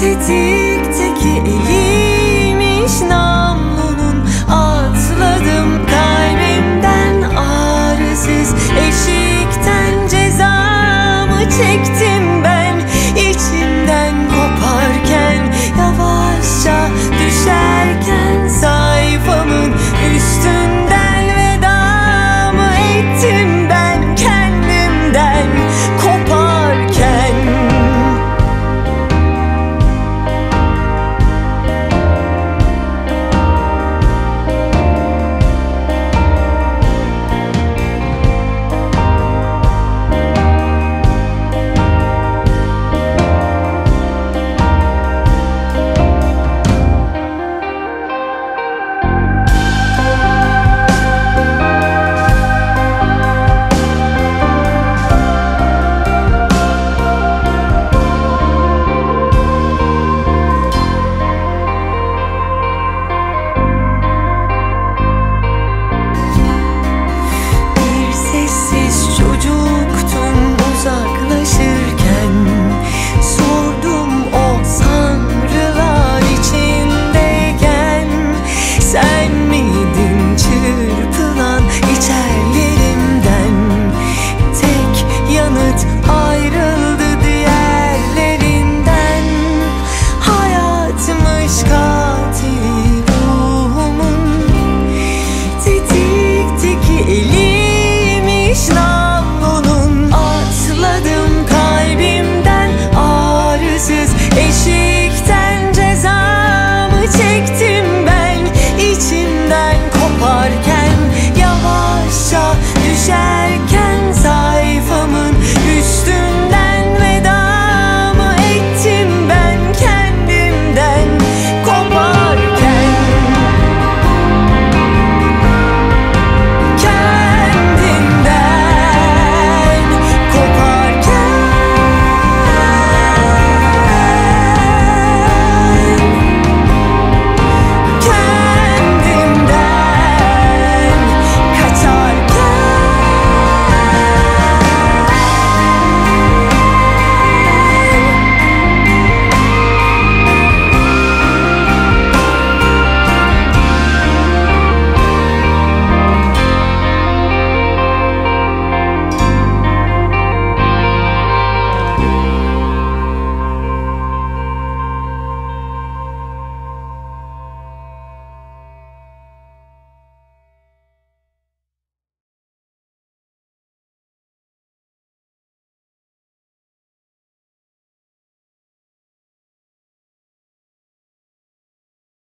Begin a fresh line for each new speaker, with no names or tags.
tetikteki eliymiş namlunun. Atladım kalbimden ağrısız eşikten cezamı çektim. to